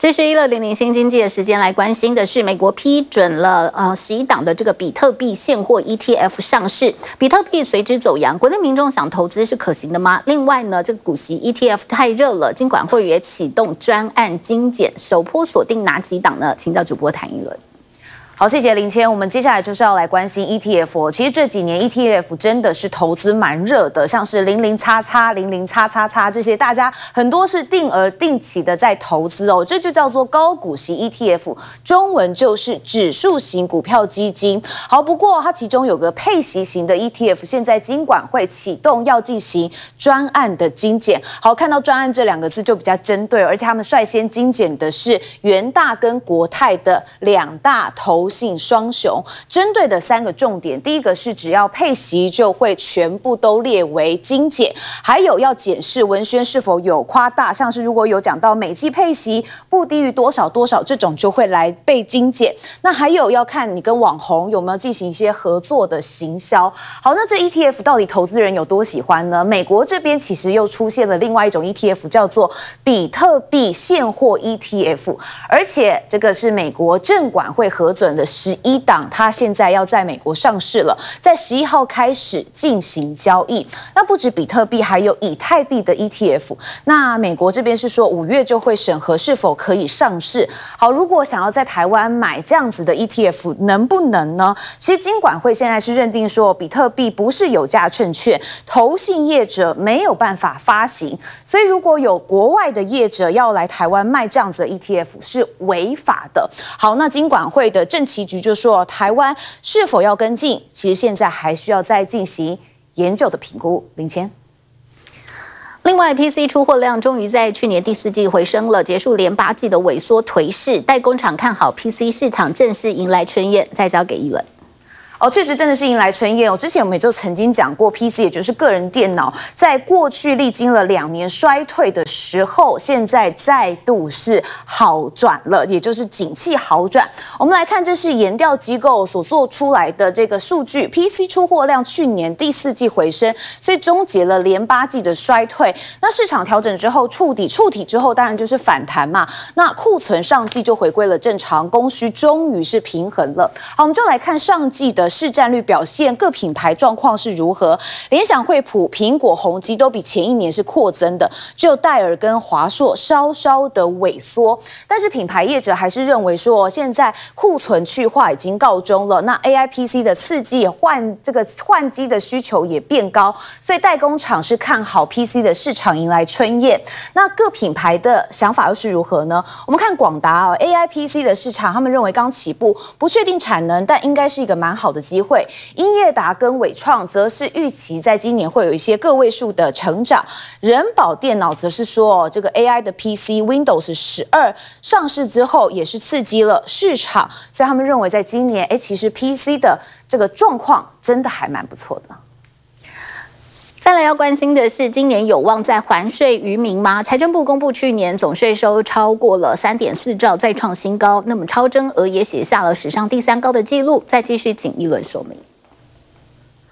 这是一六零零新经济的时间来关心的是，美国批准了呃十一档的这个比特币现货 ETF 上市，比特币随之走阳。国内民众想投资是可行的吗？另外呢，这个股息 ETF 太热了，金管会也启动专案精简，首波锁定哪几档呢？请教主播谈一轮。好，谢谢林谦。我们接下来就是要来关心 ETF。其实这几年 ETF 真的是投资蛮热的，像是零零叉叉、零零叉叉叉这些，大家很多是定额定期的在投资哦。这就叫做高股息 ETF，中文就是指数型股票基金。好，不过它其中有个配息型的 ETF，现在金管会启动要进行专案的精简。好，看到专案这两个字就比较针对，而且他们率先精简的是元大跟国泰的两大投。性双雄针对的三个重点，第一个是只要配息就会全部都列为精简，还有要检视文宣是否有夸大，像是如果有讲到每季配息不低于多少多少这种就会来被精简。那还有要看你跟网红有没有进行一些合作的行销。好，那这 ETF 到底投资人有多喜欢呢？美国这边其实又出现了另外一种 ETF，叫做比特币现货 ETF，而且这个是美国证管会核准的。十一档，它现在要在美国上市了，在十一号开始进行交易。那不止比特币，还有以太币的 ETF。那美国这边是说五月就会审核是否可以上市。好，如果想要在台湾买这样子的 ETF，能不能呢？其实金管会现在是认定说，比特币不是有价证券，投信业者没有办法发行，所以如果有国外的业者要来台湾卖这样子的 ETF，是违法的。好，那金管会的政棋局就说，台湾是否要跟进？其实现在还需要再进行研究的评估。林谦，另外，PC 出货量终于在去年第四季回升了，结束连八季的萎缩颓势。代工厂看好 PC 市场，正式迎来春宴。再交给一轮。哦，确实真的是迎来春宴哦。之前我们也就曾经讲过，PC 也就是个人电脑，在过去历经了两年衰退的时候，现在再度是好转了，也就是景气好转。我们来看，这是研调机构所做出来的这个数据，PC 出货量去年第四季回升，所以终结了连八季的衰退。那市场调整之后触底，触底之后当然就是反弹嘛。那库存上季就回归了正常，供需终于是平衡了。好，我们就来看上季的。市占率表现，各品牌状况是如何？联想、惠普、苹果、宏基都比前一年是扩增的，只有戴尔跟华硕稍稍的萎缩。但是品牌业者还是认为说，现在库存去化已经告终了。那 A I P C 的四季换这个换机的需求也变高，所以代工厂是看好 P C 的市场迎来春宴。那各品牌的想法又是如何呢？我们看广达哦，A I P C 的市场，他们认为刚起步，不确定产能，但应该是一个蛮好的。机会，英业达跟伟创则是预期在今年会有一些个位数的成长。人保电脑则是说，这个 AI 的 PC Windows 十二上市之后，也是刺激了市场，所以他们认为在今年，哎，其实 PC 的这个状况真的还蛮不错的。再来要关心的是，今年有望再还税于民吗？财政部公布去年总税收超过了三点四兆，再创新高，那么超征额也写下了史上第三高的纪录。再继续紧一轮说明。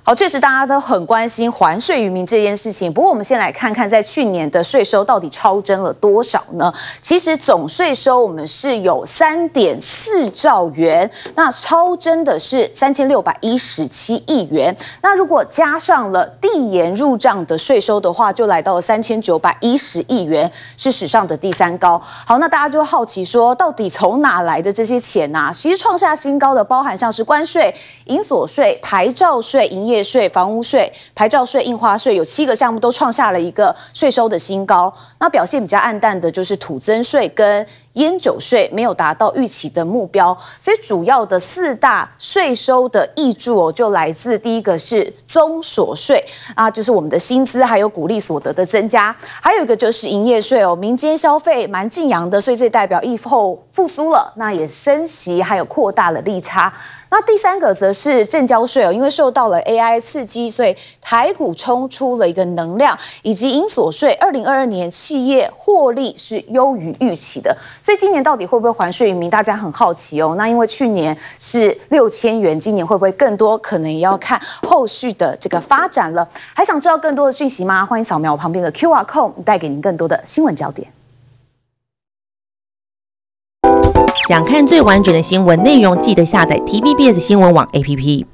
好，确实大家都很关心还税于民这件事情。不过，我们先来看看，在去年的税收到底超增了多少呢？其实总税收我们是有三点四兆元，那超增的是三千六百一十七亿元。那如果加上了递延入账的税收的话，就来到了三千九百一十亿元，是史上的第三高。好，那大家就好奇说，到底从哪来的这些钱呢？其实创下新高的，包含像是关税、银所税、牌照税、营业。税、房屋税、牌照税、印花税，有七个项目都创下了一个税收的新高。那表现比较暗淡的就是土增税跟烟酒税，没有达到预期的目标。所以主要的四大税收的益助哦，就来自第一个是综所税啊，就是我们的薪资还有股利所得的增加；还有一个就是营业税哦，民间消费蛮劲扬的，所以这代表疫后复苏了，那也升息还有扩大了利差。那第三个则是正交税哦，因为受到了 AI 刺激，所以台股冲出了一个能量，以及银所税，二零二二年企业获利是优于预期的，所以今年到底会不会还税于民，大家很好奇哦。那因为去年是六千元，今年会不会更多？可能也要看后续的这个发展了。还想知道更多的讯息吗？欢迎扫描我旁边的 QR code，带给您更多的新闻焦点。想看最完整的新闻内容，记得下载 TVBS 新闻网 APP。